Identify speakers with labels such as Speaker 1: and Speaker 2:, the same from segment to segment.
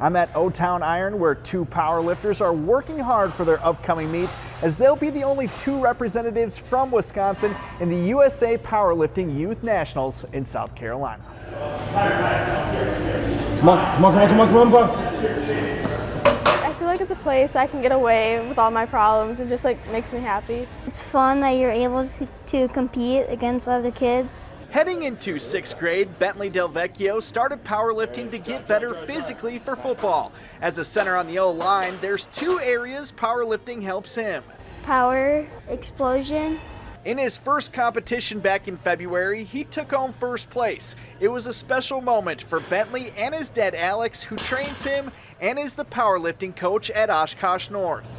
Speaker 1: I'm at O-Town Iron where two powerlifters are working hard for their upcoming meet as they'll be the only two representatives from Wisconsin in the USA Powerlifting Youth Nationals in South Carolina.
Speaker 2: Come on, come on, come on, come on, come on, come on.
Speaker 3: I feel like it's a place I can get away with all my problems and just like makes me happy.
Speaker 4: It's fun that you're able to, to compete against other kids.
Speaker 1: Heading into sixth grade, Bentley Del Vecchio started powerlifting to get better physically for football. As a center on the O line, there's two areas powerlifting helps him.
Speaker 4: Power, explosion.
Speaker 1: In his first competition back in February, he took home first place. It was a special moment for Bentley and his dad Alex, who trains him and is the powerlifting coach at Oshkosh North.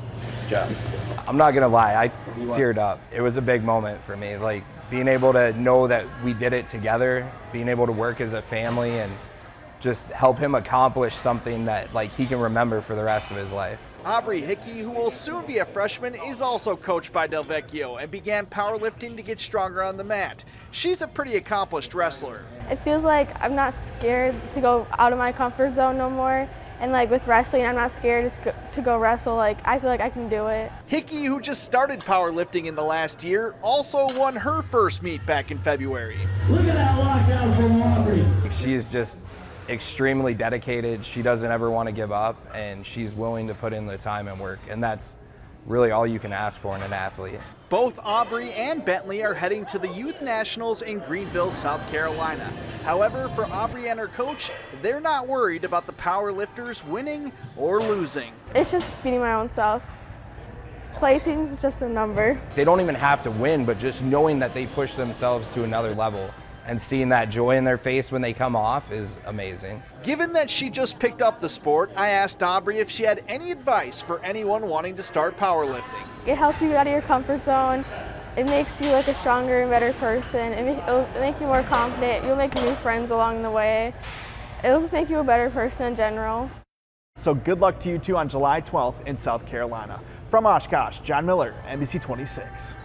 Speaker 5: I'm not gonna lie, I teared up. It was a big moment for me. Like being able to know that we did it together, being able to work as a family and just help him accomplish something that like he can remember for the rest of his life.
Speaker 1: Aubrey Hickey, who will soon be a freshman, is also coached by Del Vecchio and began powerlifting to get stronger on the mat. She's a pretty accomplished wrestler.
Speaker 3: It feels like I'm not scared to go out of my comfort zone no more. And like with wrestling, I'm not scared to go wrestle. Like I feel like I can do it.
Speaker 1: Hickey, who just started powerlifting in the last year, also won her first meet back in February.
Speaker 2: Look at that lockout from Aubrey.
Speaker 5: She's just extremely dedicated. She doesn't ever want to give up and she's willing to put in the time and work. And that's really all you can ask for in an athlete.
Speaker 1: Both Aubrey and Bentley are heading to the Youth Nationals in Greenville, South Carolina. However, for Aubrey and her coach, they're not worried about the power lifters winning or losing.
Speaker 3: It's just beating my own self. Placing just a number.
Speaker 5: They don't even have to win, but just knowing that they push themselves to another level and seeing that joy in their face when they come off is amazing.
Speaker 1: Given that she just picked up the sport, I asked Aubrey if she had any advice for anyone wanting to start powerlifting.
Speaker 3: It helps you get out of your comfort zone. It makes you like a stronger and better person. It'll make you more confident. You'll make new friends along the way. It'll just make you a better person in general.
Speaker 1: So good luck to you two on July 12th in South Carolina. From Oshkosh, John Miller, NBC 26.